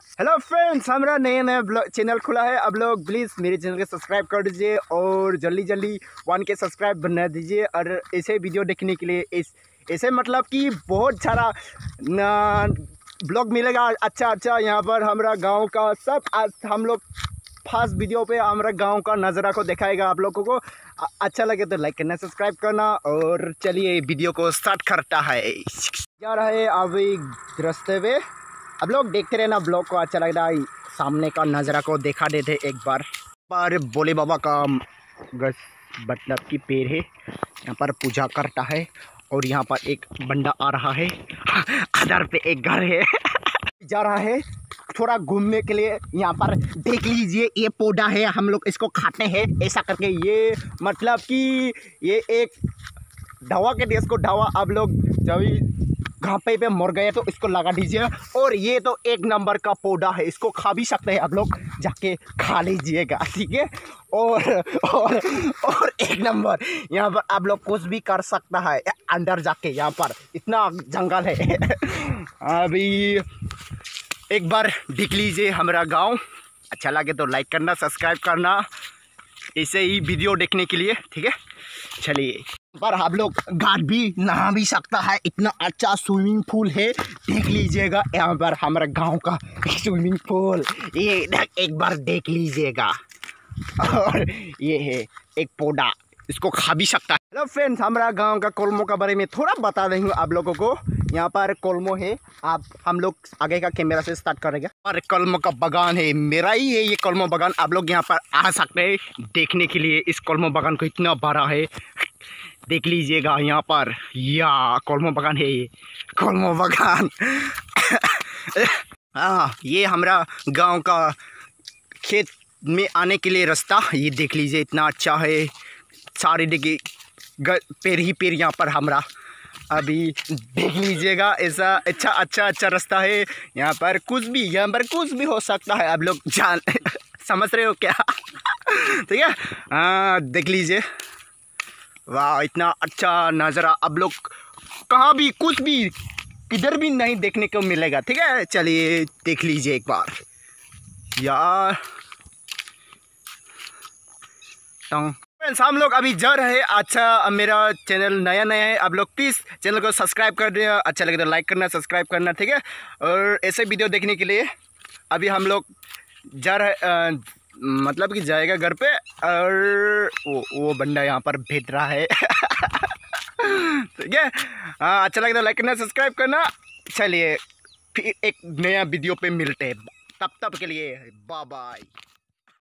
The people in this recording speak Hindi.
हेलो फ्रेंड्स हमारा नया नया चैनल खुला है। अब लोग प्लीज़ मेरे चैनल को सब्सक्राइब कर दीजिए और जल्दी जल्दी वन के सब्सक्राइब बना दीजिए। और ऐसे वीडियो देखने के लिए इस, ऐसे मतलब कि बहुत सारा ब्लॉग मिलेगा। अच्छा अच्छा यहाँ पर हमारा गाँव का सब आज हम लोग फ़र्स्ट वीडियो पे हमारा गाँव का नज़ारा को दिखाएगा आप लोगों को। अच्छा लगे तो लाइक करना सब्सक्राइब करना और चलिए वीडियो को स्टार्ट करता है। जा रहा है अभी रास्ते पे। अब लोग देखते रहना ब्लॉग को अच्छा लग रहा है। सामने का नज़ारा को देखा देते एक बार। पर बोले बाबा का गस मतलब की पेड़ है। यहाँ पर पूजा करता है और यहाँ पर एक बंदा आ रहा है। आधार पे एक घर है। जा रहा है। थोड़ा घूमने के लिए यहाँ पर देख लीजिए, ये पौधा है। हम लोग इसको खाते हैं। ऐसा करके ये मतलब कि ये एक दवा के देश को दवा आप लोग जब घापे पे मर गए तो इसको लगा दीजिए। और ये तो एक नंबर का पौधा है, इसको खा भी सकते हैं आप लोग, जाके खा लीजिएगा, ठीक है? और और और एक नंबर, यहाँ पर आप लोग कुछ भी कर सकता है, अंदर जाके यहाँ पर, इतना जंगल है। अभी एक बार दिख लीजिए हमारा गाँव अच्छा लगे तो लाइक करना सब्सक्राइब करना ऐसे ही वीडियो देखने के लिए, ठीक है? चलिए। पर आप लोग घाट भी नहा भी सकता है। इतना अच्छा स्विमिंग पूल है। देख लीजिएगा यहाँ पर हमारे गाँव का स्विमिंग पूल। ये एक बार देख लीजिएगा। और ये है एक पौधा। इसको खा भी सकता है। हेलो फ्रेंड्स, हमारा गाँव का कोलमो का बारे में थोड़ा बता रही हूँ आप लोगों को। यहाँ पर कोलमो है। आप, हम लोग आगे का कैमरा से स्टार्ट करेंगे। और कोलमो का बागान है। मेरा ही है ये कोलमो बागान। आप लोग यहाँ पर आ सकते हैं देखने के लिए। इस कोलमो बागान को इतना बड़ा है। देख लीजिएगा यहाँ पर। या, कोलमो बगान है ये। कोलमो बगान। हाँ ये हमारा गाँव का खेत में आने के लिए रास्ता। ये देख लीजिए, इतना अच्छा है। सारे देखिए, ग- पेड़ ही पेड़ यहाँ पर हमारा। अभी देख लीजिएगा, ऐसा अच्छा अच्छा अच्छा रास्ता है। यहाँ पर कुछ भी, यहाँ पर कुछ भी हो सकता है। आप लोग जान, समझ रहे हो क्या? ठीक है? हाँ देख लीजिए। वाह, इतना अच्छा नज़ारा। अब लोग कहाँ भी, कुछ भी, किधर भी नहीं देखने को मिलेगा, ठीक है? चलिए, देख लीजिए एक बार। यार फ्रेंड्स हम लोग अभी जा रहे हैं। अच्छा मेरा चैनल नया नया है। आप लोग प्लीज़ चैनल को सब्सक्राइब कर दिया अच्छा लगे तो लाइक करना सब्सक्राइब करना, ठीक है? और ऐसे वीडियो देखने के लिए अभी हम लोग जा रहे मतलब कि जाएगा घर पे और वो वो बंदा यहाँ पर भेज रहा है। ठीक है? हाँ अच्छा लगता है लाइक करना सब्सक्राइब करना। चलिए, फिर एक नया वीडियो पे मिलते हैं। तब तब के लिए बाय बाय